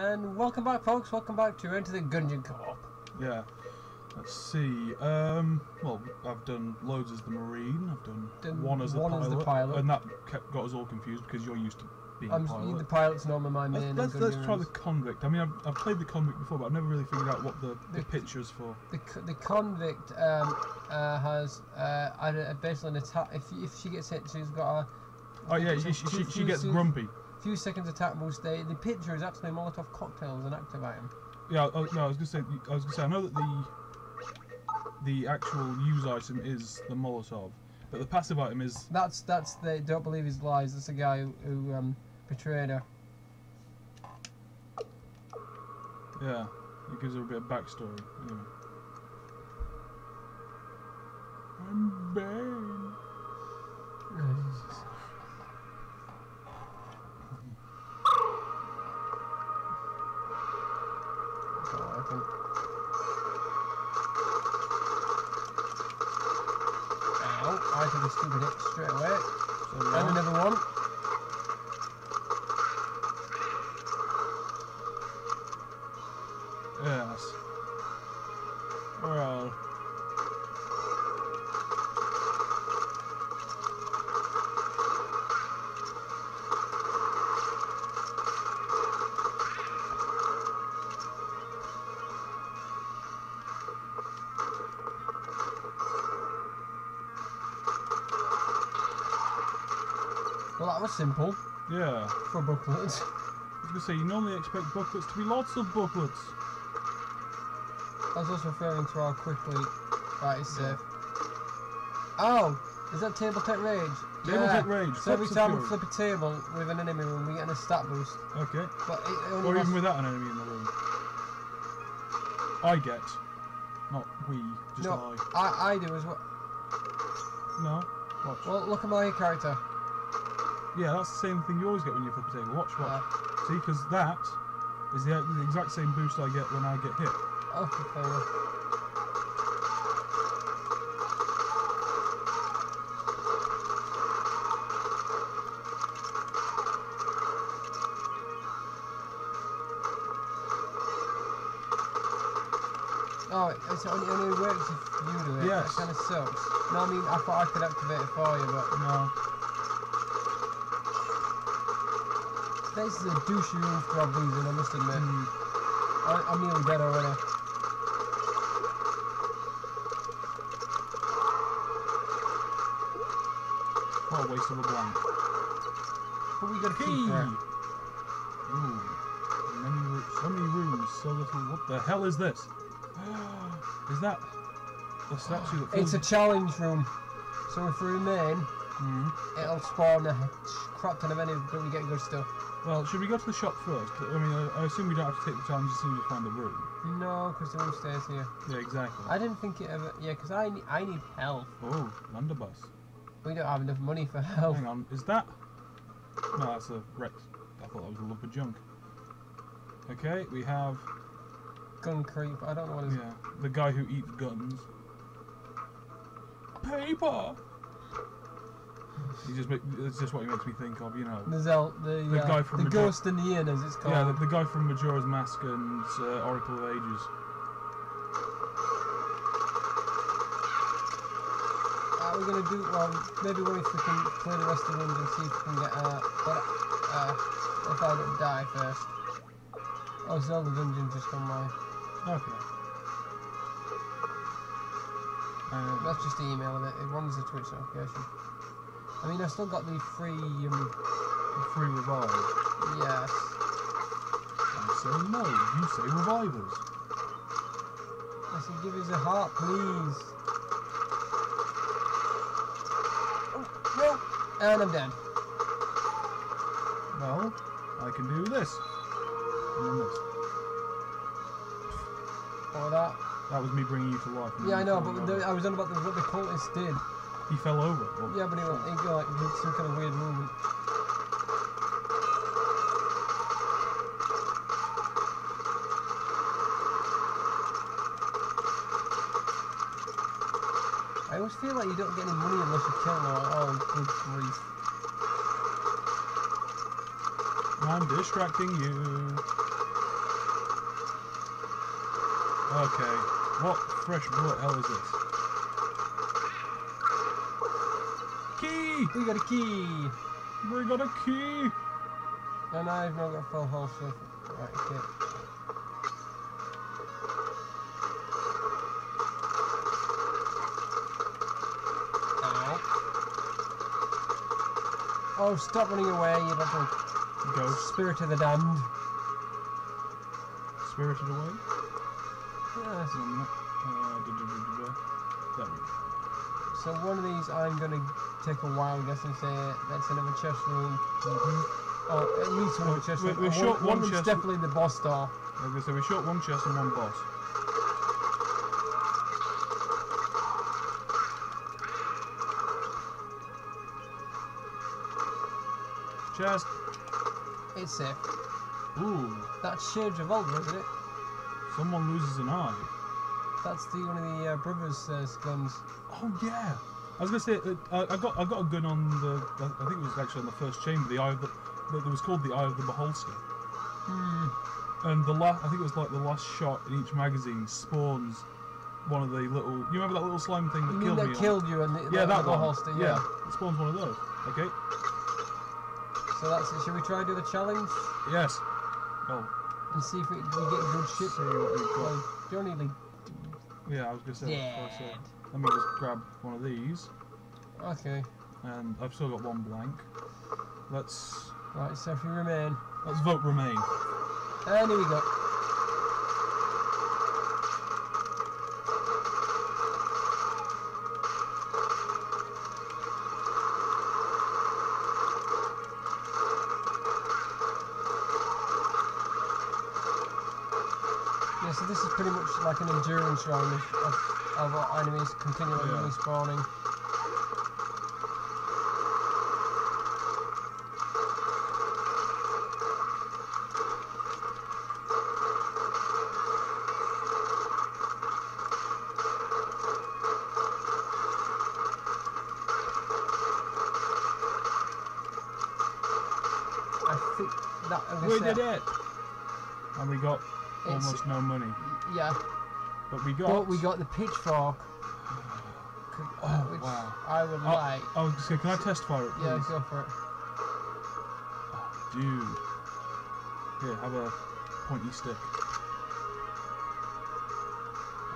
And welcome back, folks. Welcome back to Enter the Gungeon Co-op. Yeah. Let's see. Um, well, I've done loads as the Marine. I've done, Done one, as the, one pilot, as the pilot. and that kept, got us all confused because you're used to being I'm a pilot. the pilot's normally my main. let's let's, let's try the convict. I mean, I've, I've played the convict before, but I've never really figured out what the, the The- picture's for. the, the convict um, uh, has uh, basically an attack. If if she gets hit, she's got a Oh yeah, she, she, she, she gets se- few seconds attack boost. They, the picture is actually Molotov cocktails an active item. Yeah, I, no, I was gonna say, I was gonna say, I know that the the actual use item is the Molotov, but the passive item is That's that's the don't believe his lies. That's the guy who, who um, betrayed her. yeah, it gives her a bit of backstory. Anyway. I'm banned. Ow! I took a stupid hit straight away. That was simple Yeah. for booklets. I was gonna say you normally expect booklets to be lots of booklets. I was also referring to how quickly. Right, it's safe. Oh, is that table tech rage? Table yeah. Tech Rage, So every time we flip a table with an enemy room, we get a stat boost. Okay. But it only Or even without an enemy in the room. I get. Not we, just no, I. I I do as well. No. Watch. Well, look at my character. Yeah, that's the same thing you always get when you flip a table. Watch, watch. Uh, See, because that is the, the exact same boost I get when I get hit. oh, fair enough. Oh, it's only, only works if you do it. Yes. That kind of sucks. No, I mean, I thought I could activate it for you, but No. This is a douchey room for a reason, I must admit. Mm. I, I'm nearly dead already. What a waste of a blank. But we got a key for it. Ooh. Many so many rooms, so little. What the hell is this? is that the statue that It's a challenge room. So if we remain, Mhm. it'll spawn a crap ton of enemies, but we get good stuff. Well, should we go to the shop first? I mean, I, I assume we don't have to take the challenge as soon as we find the room. No, because the room stays here. Yeah, exactly. I didn't think it ever. Yeah, because I need, I need health. Oh, Blunderbuss. We don't have enough money for health. Hang on, is that? No, that's a Rex. I thought that was a lump of junk. Okay, we have Gun creep. I don't know what it is. yeah the guy who eats guns. Paper. Just make, it's just what he makes me think of, you know. The Zel, the, The guy from the Major- ghost in the inn, as it's called. Yeah, the, the guy from Majora's Mask and uh, Oracle of Ages. Uh, we're gonna do well. Maybe when we can play the rest of the rooms and see if we can get uh, but uh, if I don't die first. Oh, Zelda Dungeon just on my. Okay. Um, That's just the email of it. It runs the Twitch notification. I mean, I've still got the free. Um, free revive. yes. I say no. You say revivers. I said, give us a heart, please. Oh, no! And I'm dead. Well, I can do this. And then this. Or that. That was me bringing you to life. Yeah, I know, but the, I was on about the, what the cultists did. He fell over. Well, Yeah, but he, went- he got like did some kind of weird movement. I always feel like you don't get any money unless you kill them. Oh, good grief. I'm distracting you. Okay. What fresh bullet hell is this? Key! We got a key! We got a key! And I've now got full health, so... Right, okay. Ow. Oh, stop running away, you little Ghost. spirit of the damned. Spirited away? Yes. Uh. There we go. So one of these I'm gonna take a wild guess and say that's another chest room. Or at least one chest we- room. we And shot one, one chest- definitely the boss door. Like I said, we shot one chest and one boss. Chest. It's safe. Ooh, That's Shades Revolver, isn't it? someone loses an eye. That's the one of the uh, brothers' uh, guns. Oh yeah. I was gonna say uh, I, I got I got a gun on the I think it was actually on the first chamber the eye of the that was called the eye of the beholster. Hmm. And the last I think it was like the last shot in each magazine spawns one of the little you remember that little slime thing that You killed that me? on- killed you and the, yeah, that the one. yeah. yeah. it spawns one of those. Okay. So that's it. Should we try to do the challenge Yes. Well, and see if we, we get good shit? see what we've got. Nearly Yeah, I was gonna say. dead. Let me just grab one of these, Okay. and I've still got one blank. Let's Right, so if you remain. let's vote remain. And here we go. Yeah, so this is pretty much like an endurance round other enemies continually oh, yeah. respawning. We did it? And we got almost no money. Yeah but we got. but we got the pitchfork. Oh, oh, which wow. I would Oh, like. Oh, I was gonna can I test fire it, please? Yeah, go for it. Dude. Here, have a pointy stick.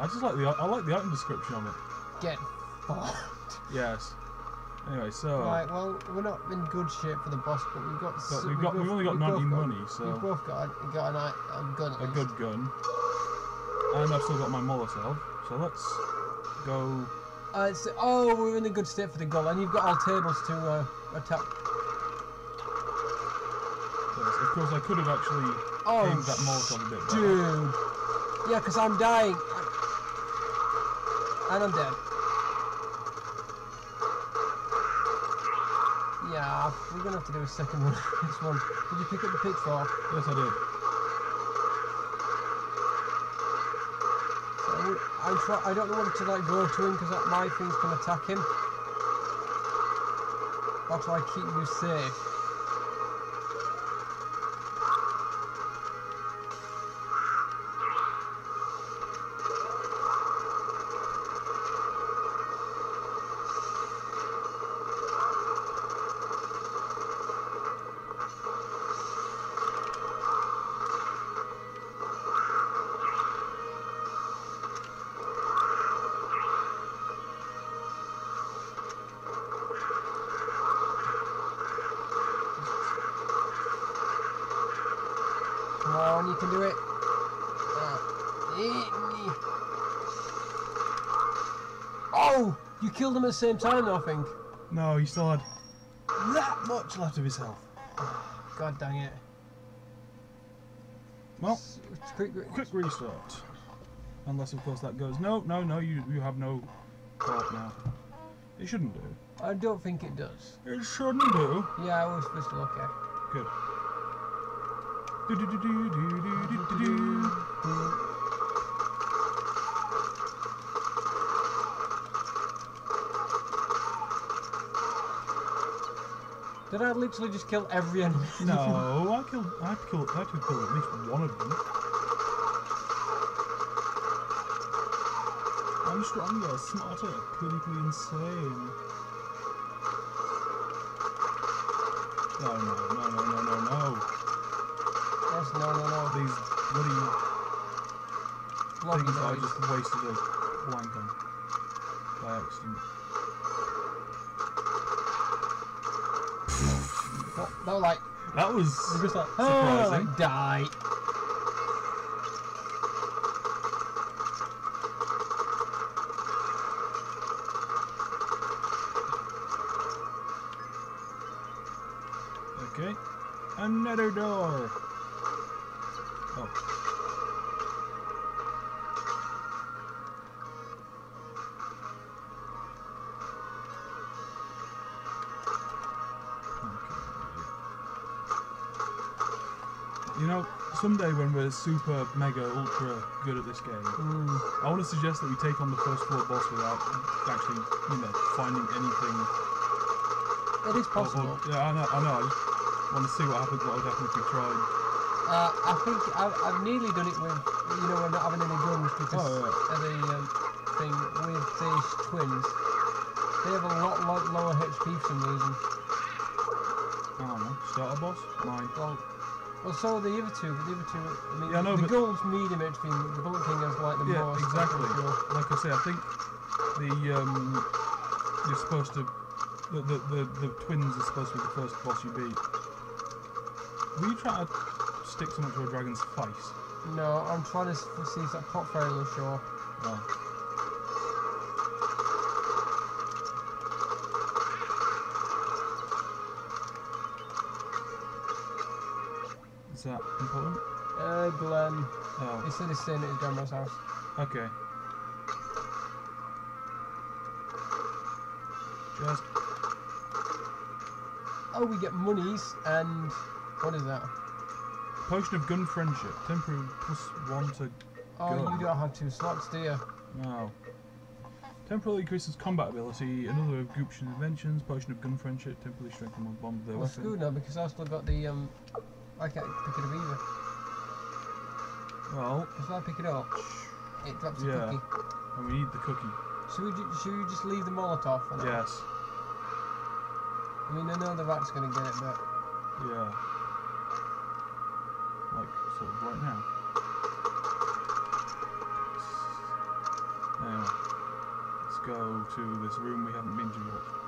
I just like the I like the item description on it. Get fucked. Yes. Anyway, so Right, well, we're not in good shape for the boss, but we've got. but we've got we've only got we've 19 got- money, We've both got a, got an, a gun. at a good gun. And I've still got my Molotov. So let's go. Uh, oh, we're in a good state for the goal, and you've got all tables to uh, attack. Yes, of course, I could have actually Oh, aimed that Molotov a bit better. dude. Yeah, because I'm dying. And I'm dead. Yeah, we're gonna have to do a second one. this one. Did you pick up the pitchfork? Yes, I did. I'm try- I don't know whether to like go to him because my things can attack him. Or I keep you safe. Killed him at the same time, though, I think. No, he still had that much left of his health. God dang it. Well, quick, quick. quick restart. Unless, of course, that goes. No, no, no. You you have no thought now. It shouldn't do. I don't think it does. It shouldn't do. Yeah, I was supposed to look at. Good. Do do do do do do do do do. Did I literally just kill every enemy? No, I killed. I had to kill. I had to kill at least one of them. I'm stronger, smarter, clinically insane. No, no, no, no, no, no, no. Yes, no, no, no. These bloody Lobby things that I just wasted a blank on by accident. What? They were like, That was just like, oh, surprising. like, die. Know, someday when we're super, mega, ultra good at this game, Mm. I want to suggest that we take on the first floor boss without actually, you know, finding anything It is or- or- possible. yeah, I know. I know. I just want to see what happens. What would happen if we tried. Uh, I think I've, I've nearly done it with, you know, we're not having any guns because Oh, of the um, thing with these twins. They have a lot, lot lower HP for some reason. I don't know. Starter boss. Mine. Well, well, so are the other two, but the other two, I mean, Yeah, I know, the gold's medium HP, the Bullet King has like the Yeah, most. exactly. Like I say, I think the um, you're supposed to the, the the the twins are supposed to be the first boss you beat. Were you trying to stick something to a dragon's face? No, I'm trying to see if that pot fairy will show. Oh. Said he's staying at his grandma's house. okay. Just Oh, we get monies and what is that? potion of gun friendship, temporary plus one to Oh, Go. you don't have two slots, do you? no. Temporarily increases combat ability. Another of Goopton's inventions. Potion of gun friendship temporarily strengthen one with their Well, weapon. good now because I've still got the um. I can't pick it up either. Well, If I pick it up, it drops a Yeah. cookie. and we need the cookie. Should we, should we just leave the Molotov? For now? Yes. I mean, I know the rat's gonna get it, but Yeah. Like sort of right now. Anyway, let's go to this room we haven't been to yet.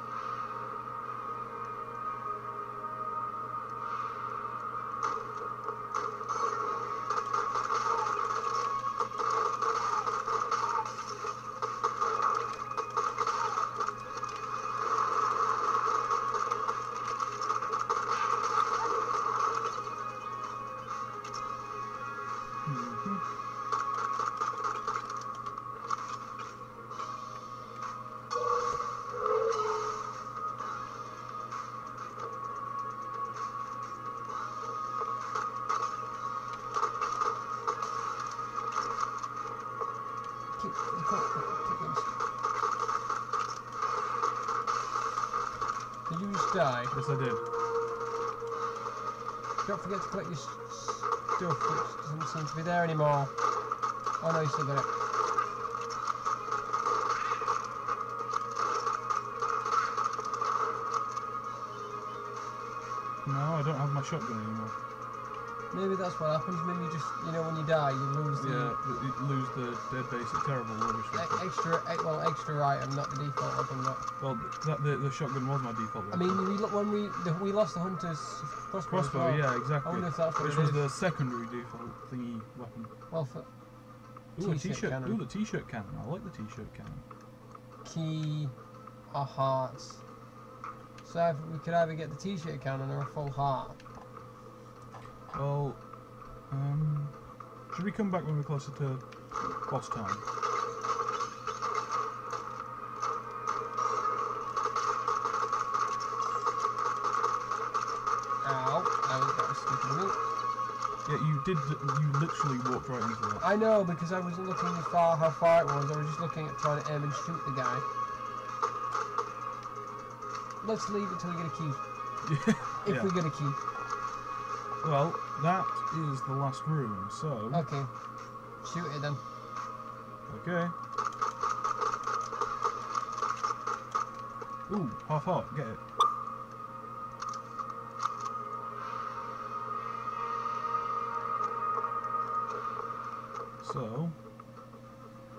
Die? Yes, I did. Don't forget to collect your stuff, which doesn't seem to be there anymore. Oh no, you still got it. No, I don't have my shotgun anymore. Maybe that's what happens. Maybe you just, you know, when you die, you lose the Yeah, you lose the dead basic terrible rubbish e- extra, e- well, extra item, not the default weapon. But Well, that, the, the shotgun was my default I mean, we, when we the, we lost the hunter's crossbow. Crossbow, well. yeah, I exactly. wonder if that's what Which was is. the secondary default thingy weapon. Well, for Ooh, a T-shirt. Ooh, the t-shirt cannon. I like the t-shirt cannon. key or hearts. So if we could either get the t-shirt cannon or a full heart. Well, um, should we come back when we're closer to boss time? Ow! I was that was stupid of me. Yeah, you did. You literally walked right into that. I know because I wasn't looking as far how far it was. I was just looking at trying to aim and shoot the guy. Let's leave it till we get a key. If yeah. we get a key. Well, that is the last room, so... Okay. Shoot it then. Okay. Ooh, half heart, get it. So,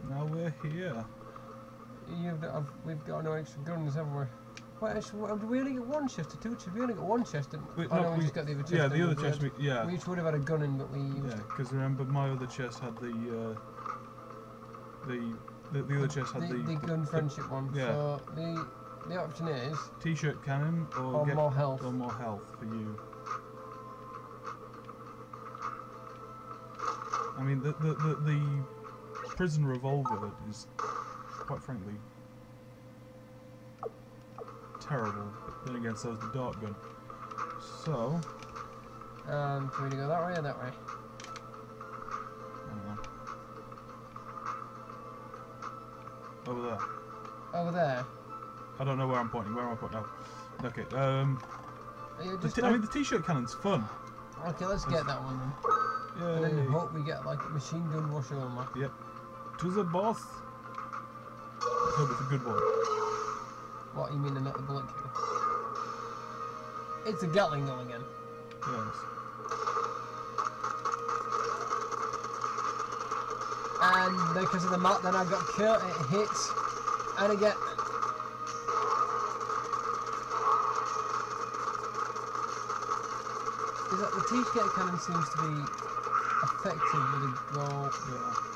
now we're here. Uh, we've got no extra guns, everywhere. Well, actually, what, did we only get one chest or two chests? We only got one chest. Didn't Wait, oh, no, we, we- just got the other chest. Yeah, the we? other chest, we, yeah. We each would have had a gun in, but we used Yeah, because remember my other chest had the, uh, the, the, the other chest had the, the, the gun friendship one. yeah. So the the option is t-shirt cannon or, or get more health. or more health for you. I mean, the, the, the, the prison revolver is, quite frankly, terrible. But then again, so is the dart gun. So, Um, do we go that way or that way? Over there. Over there. I don't know where I'm pointing. Where am I pointing? Oh. Okay. Um. Are you The just t- I mean, the t-shirt cannon's fun. okay, let's get that one then. And then hope we get like a machine gun washer on that. To the boss. Let's hope it's a good one. What you mean, and not the Bullet King? It's a Gatling Gull again. Yes. And because of the map, then I got killed. It hits, and I get. Is that the T-shirt cannon seems to be effective with a Gull. Yeah.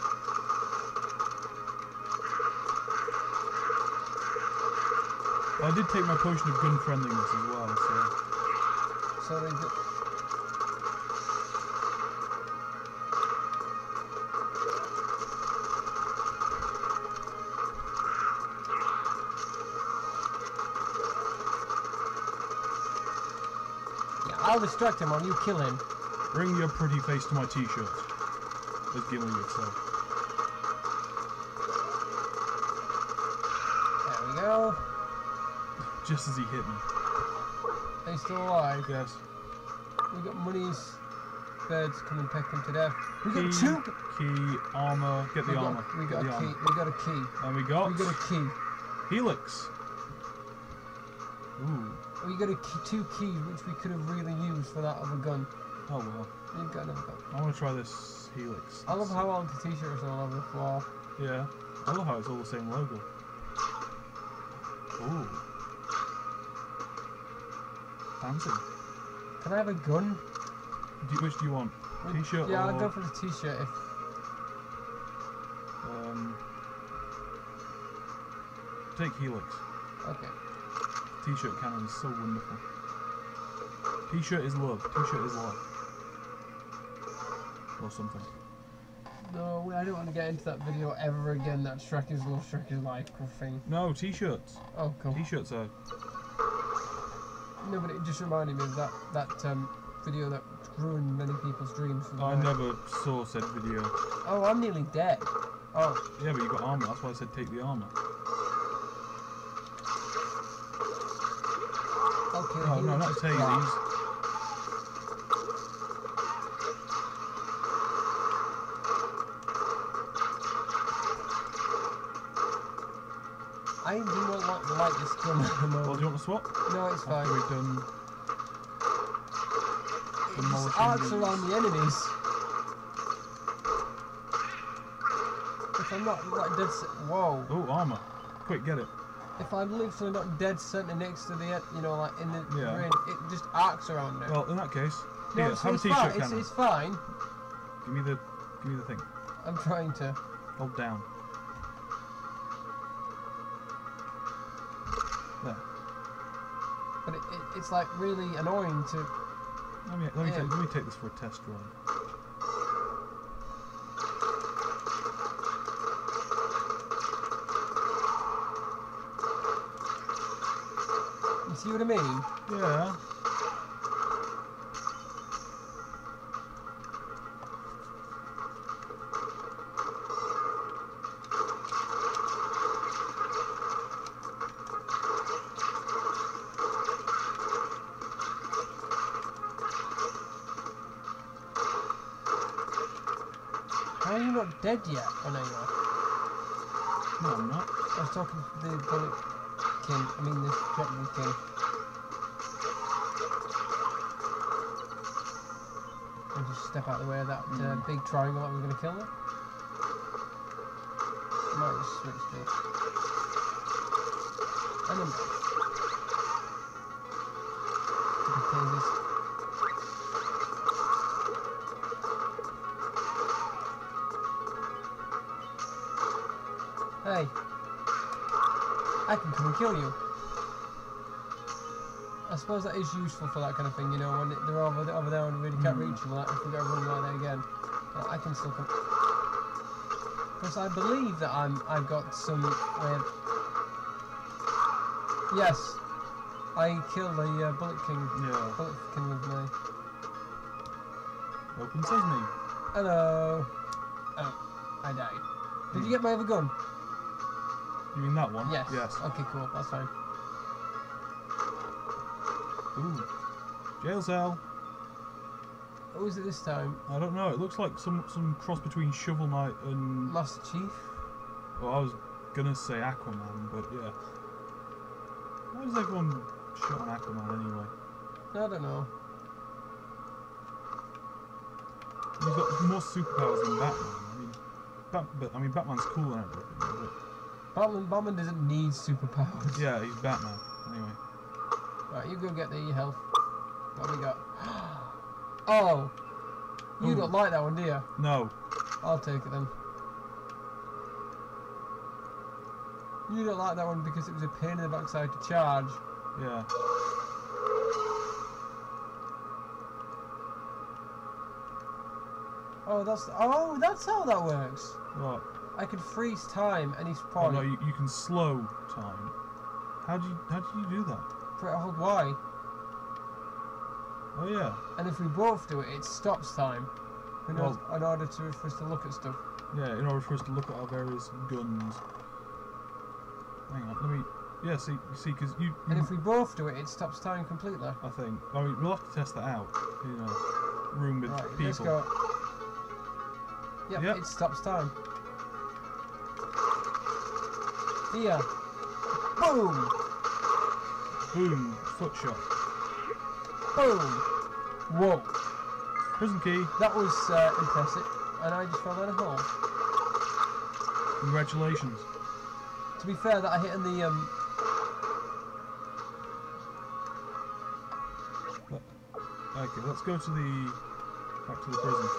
I did take my potion of gun friendliness as well, so So they Yeah, I'll distract him while you kill him. bring your pretty face to my t-shirt. As Gimli would say. There we go. Just as he hit me. Are you still alive? Yes. We got money's birds come and peck him to death. We got two. key, armor. Get the we got, armor. We got the a armor. key. We got a key. And we got, We got a key. Helix. Ooh. We got a key, two keys which we could have really used for that other gun. Oh well. We've got another gun. I want to try this Helix. I love how all the t-shirt is all over the floor. Yeah. I love how it's all the same logo. Fancy. Can I have a gun? Do you, which do you want? T-shirt Yeah, or I'll go for the t-shirt if um, take Helix. okay. T-shirt cannon is so wonderful. T-shirt is love. T-shirt is love. Or something. No, I don't want to get into that video ever again. That Shrek is love, Shrek is life thing. No, T-shirts. Oh, cool. T-shirts are. No, but it just reminded me of that that um, video that ruined many people's dreams. I night. never saw said video. Oh, I'm nearly dead. Oh, Yeah, but you got armor. That's why I said take the armor. okay. Oh no, not looks- Tazies. I do not like, like this gun at the Well, do you want to swap? No, it's fine. After we've done. It demolishing just arcs around the enemies. If I'm not like dead, c- whoa. Oh, armor. Quick, get it. If I'm literally not dead center next to the, you know, like in the Yeah. ring, it just arcs around it. Well, in that case, no, here, it's, have it's t-shirt fine. It's, it's fine. Give me the, give me the thing. I'm trying to. Hold down. But it, it, it's like really annoying to. Let me, let me, Yeah. take, let me take this for a test run. You see what I mean? Yeah. Not dead yet? Oh no, you are. No, I'm not. I was talking to the bullet king. I mean this crocodile king. And just step out of the way of that uh, Mm. big triangle that was going to kill me. Might just switch this. And then suppose that is useful for that kind of thing, you know, when they're over, there- over there and we really can't Mm. reach them, like if we go run right there again. I can still come. Because I believe that I'm, I've got some of... Yes. I killed the uh, Bullet King. Yeah. Bullet King with my... Open sesame. Hello. Oh, I died. Did you get my other gun? You mean that one? Yes. Yes. Okay, cool. That's fine. Ooh. Jail cell. Who is it this time? I don't know. It looks like some some cross between Shovel Knight and. Master Chief? Well, I was gonna say Aquaman, but yeah. Why does everyone shit on Aquaman anyway? I don't know. He's got more superpowers than Batman. I mean, Bat- but I mean Batman's cool and everything. But Batman, Batman doesn't need superpowers. yeah, he's Batman. Anyway. Right, you go get the health. What we got? Oh! You Ooh. don't like that one, do you? No. I'll take it then. You don't like that one because it was a pain in the backside to charge. Yeah. Oh, that's oh, that's how that works. What? I could freeze time any Oh point. no, you, you can slow time. How do you how do you do that? Hold oh, Y, Oh yeah. and if we both do it, it stops time. In, Well- order, in order to for us to look at stuff. Yeah, in order for us to look at our various guns. Hang on, let me. Yeah, see, see, because you, And if we both do it, it stops time completely. I think. I mean, we'll have to test that out. You know, room with Right, people. let's go. Yep, Yep. it stops time. Here. Boom! Boom, foot shot. Boom! Whoa! Prison key. That was uh, impressive. And I just fell down a hole. Congratulations. To be fair, that I hit in the um. Okay, let's go to the back to the prison.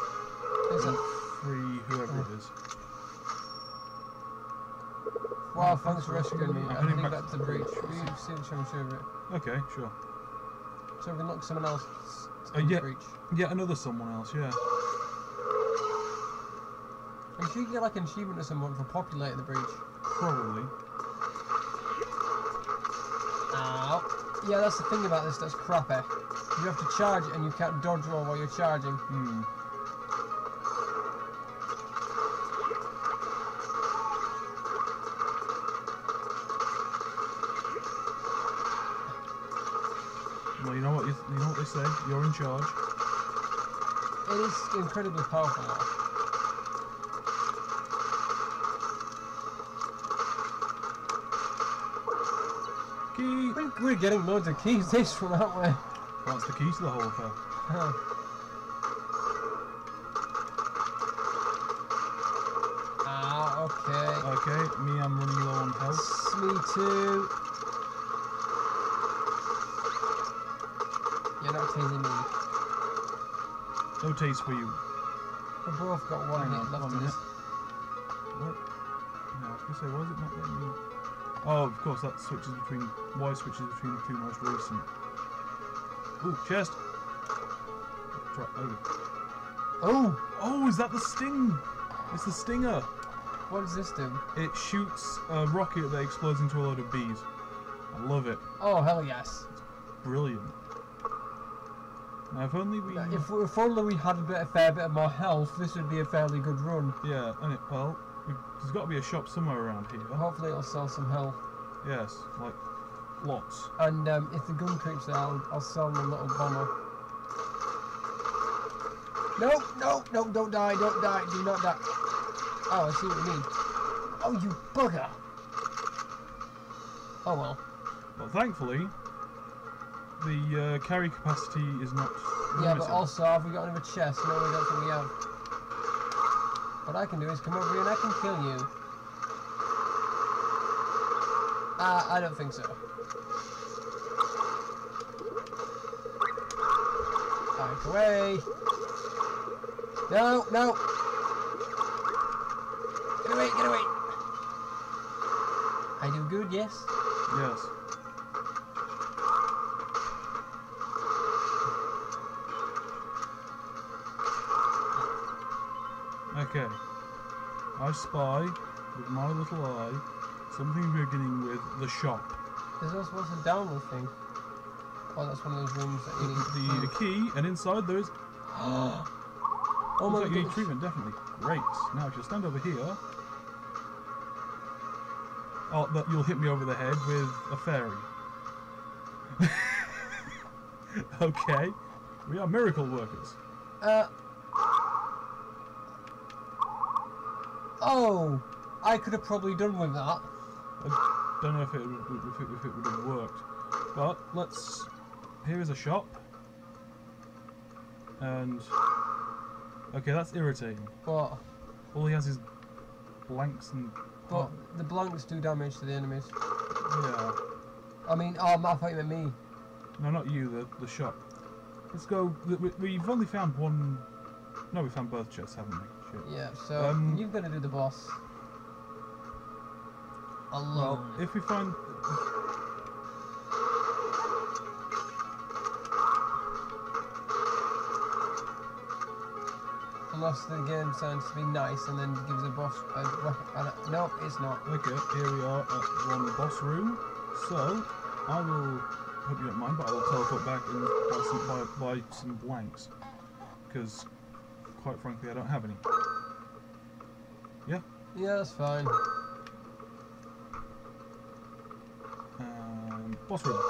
Is and free whoever it is. Wow, thanks for rescuing me. I'm I'm heading heading back back to the breach. We see the show show it. Okay, sure. So we can look someone else to Uh, yeah. breach. Yeah, another someone else. Yeah. I'm sure you can get like an achievement or something for populating the breach. Probably. Ow. Yeah, that's the thing about this that's crappy. You have to charge it and you can't dodge roll while you're charging. Hmm. You're in charge. It is incredibly powerful though. Key. We- We're getting loads of keys this one, that way. that's the key to the whole thing? Ah, okay. Okay, me, I'm running low on health. Me too. You're not teasing me. No taste for you. We both got one Hang hit on, left one in us. What? No, I was gonna say, why is it not letting me? Oh, of course, that switches between Y switches between the two most recent. Ooh, chest. Try, oh. Oh, oh, is that the sting? It's the stinger. what does this do? It shoots a rocket that explodes into a load of bees. I love it. Oh, hell yes. Brilliant. Now, if only we. If, if only we had a bit, a fair bit of more health, this would be a fairly good run. Yeah, and it, well, there's got to be a shop somewhere around here. Hopefully it'll sell some health. Yes, like lots. And um, if the gun creeps there, I'll, I'll sell the little bomber. No, no, no, don't die, don't die, do not die. Oh, I see what you mean. Oh, you bugger. Oh well. But thankfully, the uh, carry capacity is not. Yeah, limited. but also, have we got another chest? No, we don't think we have. What I can do is come over here and I can kill you. Uh, I don't think so. Back away. No, no. Get away, get away. I do good, yes? Yes. Okay. I spy with my little eye something beginning with the shop. There's also what's a downward thing. Oh, that's one of those rooms that you need. The, the key, and inside there is. oh looks my like you need god. treatment, definitely. Great. Now, if you stand over here. Oh, that you'll hit me over the head with a fairy. okay. We are miracle workers. Uh. Oh, I could have probably done with that. I don't know if it, would- if it, if it would have worked. But let's. Here is a shop. And. Okay, that's irritating. But, All he has is blanks and. but the blanks do damage to the enemies. Yeah. I mean, oh, I thought you meant me. No, not you, the, the shop. Let's go. we- we- We've only found one. No, we found both chests, haven't we? Shit. Yeah, so Um, you've got to do the boss. Well, Alone. if we find. Unless the game sounds to be nice and then gives a boss a weapon. No, it's not. Okay, here we are at one boss room. So, I will. Hope you don't mind, but I will teleport back and buy some, buy, buy some blanks. Because, quite frankly, I don't have any. Yeah, Yeah, that's fine. Um, boss room.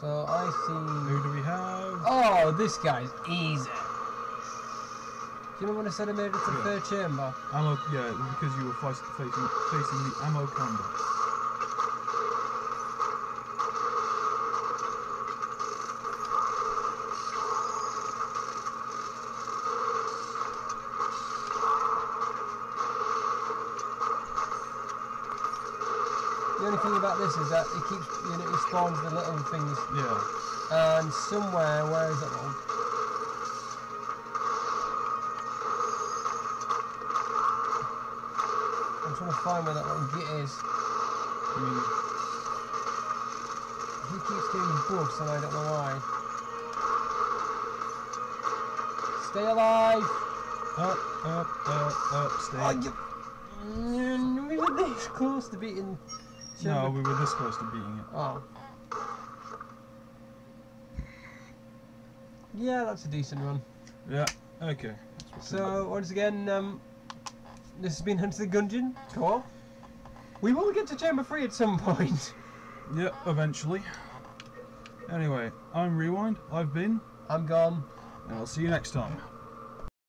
So I see... Who do we have? Oh, this guy's easy. Do you remember when I said I made it to the Yeah. third chamber? Ammo, yeah, because you were facing, facing the Ammoconda. The only thing about this is that it keeps, you know, it spawns the little things, Yeah. and somewhere, where is it? Little? I'm trying to find where that little git is. Mean, He keeps getting buffs, and I don't know why. Stay alive! up, up, up, up, stay. Oh, you... Mm, We were this close to beating. No, we were this close to beating it. Oh. Yeah, that's a decent run. Yeah, okay. So, once again, um, this has been Enter the Gungeon. Cool. We will get to Chamber 3 at some point. Yeah, eventually. Anyway, I'm Rewind, I've been, I'm Gon. and I'll see you next time.